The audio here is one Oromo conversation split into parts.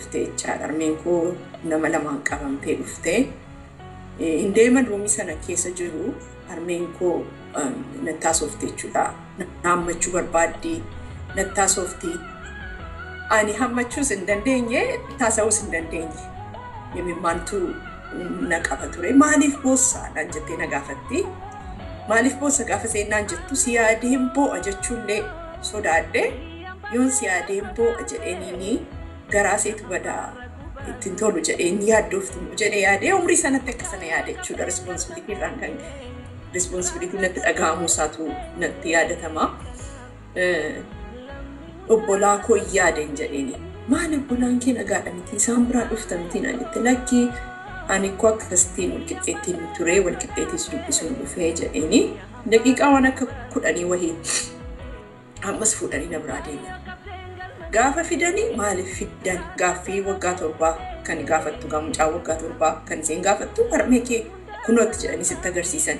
dhufte jechaadha. Harmeen koo nama lamaan qabamtee dhufte. Hin deeman ruumii sana keessa jiru harmeen koo nattaasofte jechuudha. Hammachuu barbaaddi nattaasofti. Ani hammachuus hin dandeenye taasa'uus hin dandeenye. Mimmaantu na qaba ture. Maaliif boossaadhaan jettee na gaafatti. Maaliif boossa gaafa seennaan jettu si yaadeen boo'a jechuullee sodaadhe yoon si yaadeen boo'a jedheeniini garaa seetu badaa ittiin tolu jedheen yaaddooftu jedhee yaadee umrii sanatti akka sana yaade jechuudha rispoonsibilitii irraan kan rispoonsibilitii natti dhaga'amu isaatu natti yaadatama. Obbolaa koo yaadeen jedheeni maal obbolaan kee nagaadha miti isaan biraa dhufta miti naan jette lakkii ani koo akkasitiin walqixxeettiin ture walqixxeettis dubbisuun dhufee jedheeni daqiiqaa waan akka kudhanii wahii ammas fuudhanii na biraa deeman. Gaafa fidanii maaliif fiddan gaaffii waggaa torbaa kan gaafattu mucaa waggaa torbaa kan isheen gaafattu harmee kee kunootti jedhanii sitti agarsiisan.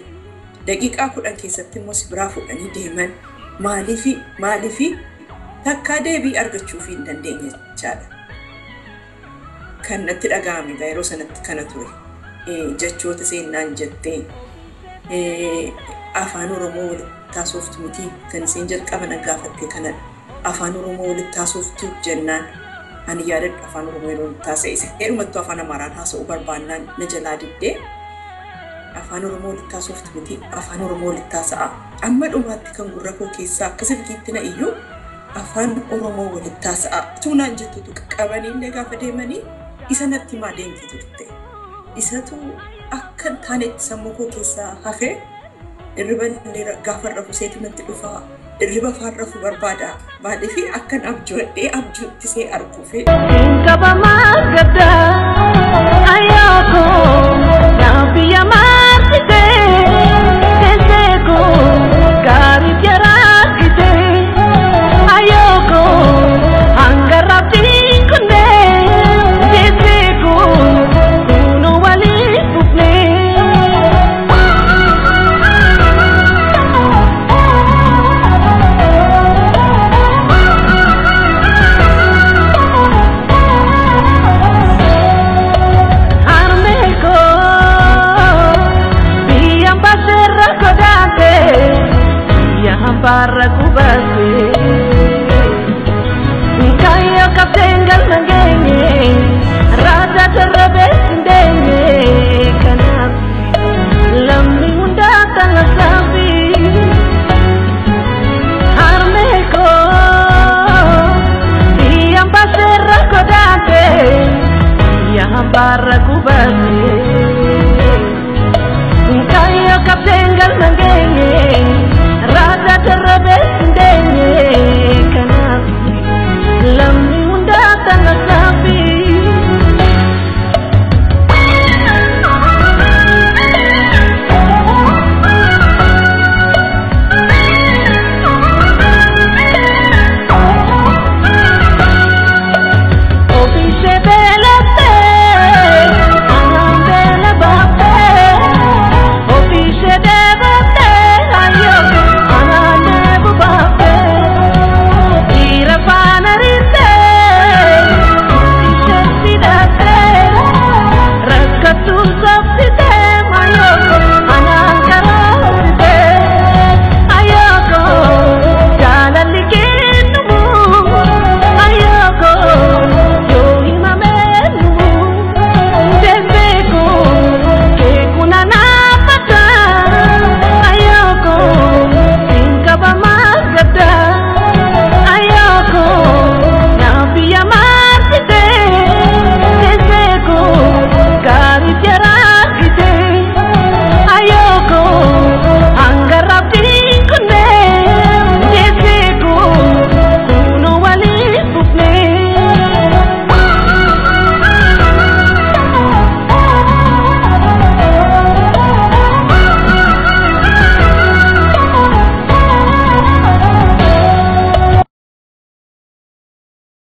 Daqiiqaa kudhan keessatti immoo si biraa fuudhanii deeman maaliifi maaliifi takkaa deebii argachuuf hin dandeenye jechaadha. Kan natti dhaga'ame yeroo sanatti kana ture. Jechoota seennaan jettee afaan Oromoo walitti taasoftu miti kan isheen jalqaba na gaafatte kanadha. Amaaraan haasa'uu barbaannaan na jalaa diddee afaan Oromoo walitti taasoftu miti afaan Oromoo walitti taasa'a. Amma dhumaatti kan gurra koo keessaa akka silkiitti na iyyuu afaan Oromoo walitti taasa'a. Tuunaan jettutu qabaniillee gaafa deemanii isa natti himaa deemti turte. Isatu akka hin taanetti sammuu koo keessaa hafee irriba illee gaafa rafu seetu natti dhufaa. Irriba faarrafu barbaada. Maaliif akkan abjuudhee abjuutti see arguu fedha. Kaba barra cubana.